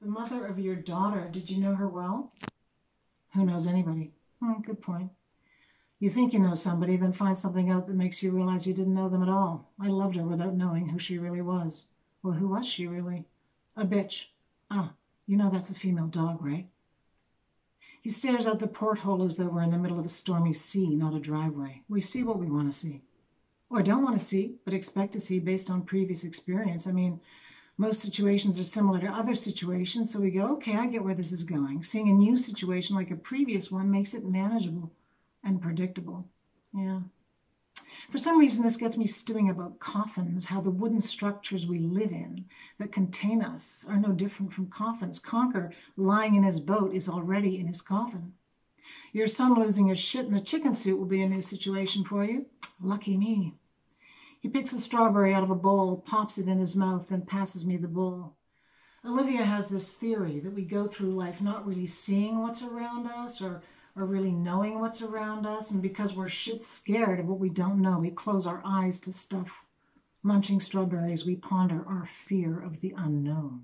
The mother of your daughter, did you know her well? Who knows anybody? Hmm, good point. You think you know somebody, then find something out that makes you realize you didn't know them at all. I loved her without knowing who she really was. Well, who was she really? A bitch. Ah, you know that's a female dog, right? He stares out the porthole as though we're in the middle of a stormy sea, not a driveway. We see what we want to see. Or don't want to see, but expect to see based on previous experience. I mean, most situations are similar to other situations, so we go, okay, I get where this is going. Seeing a new situation like a previous one makes it manageable and predictable. Yeah. For some reason, this gets me stewing about coffins, how the wooden structures we live in that contain us are no different from coffins. Conker, lying in his boat, is already in his coffin. Your son losing his shit in a chicken suit will be a new situation for you. Lucky me. He picks a strawberry out of a bowl, pops it in his mouth, and passes me the bowl. Olivia has this theory that we go through life not really seeing what's around us or, or really knowing what's around us. And because we're shit scared of what we don't know, we close our eyes to stuff. Munching strawberries, we ponder our fear of the unknown.